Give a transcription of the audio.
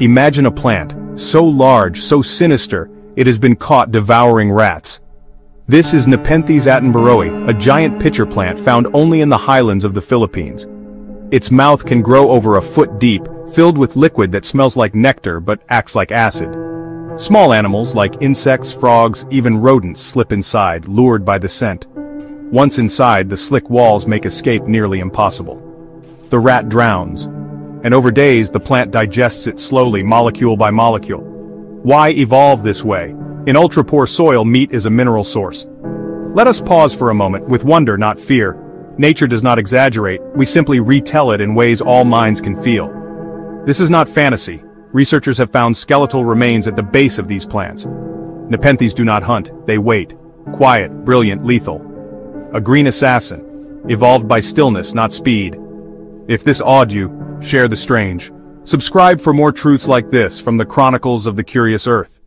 Imagine a plant, so large, so sinister, it has been caught devouring rats. This is Nepenthes attenboroughii, a giant pitcher plant found only in the highlands of the Philippines. Its mouth can grow over a foot deep, filled with liquid that smells like nectar but acts like acid. Small animals like insects, frogs, even rodents slip inside, lured by the scent. Once inside, the slick walls make escape nearly impossible. The rat drowns. And over days, the plant digests it slowly, molecule by molecule. Why evolve this way? In ultra-poor soil, meat is a mineral source. Let us pause for a moment, with wonder not fear. Nature does not exaggerate, we simply retell it in ways all minds can feel. This is not fantasy. Researchers have found skeletal remains at the base of these plants. Nepenthes do not hunt, they wait. Quiet, brilliant, lethal. A green assassin. Evolved by stillness, not speed. If this awed you, share the strange. Subscribe for more truths like this from the Chronicles of the Curious Earth.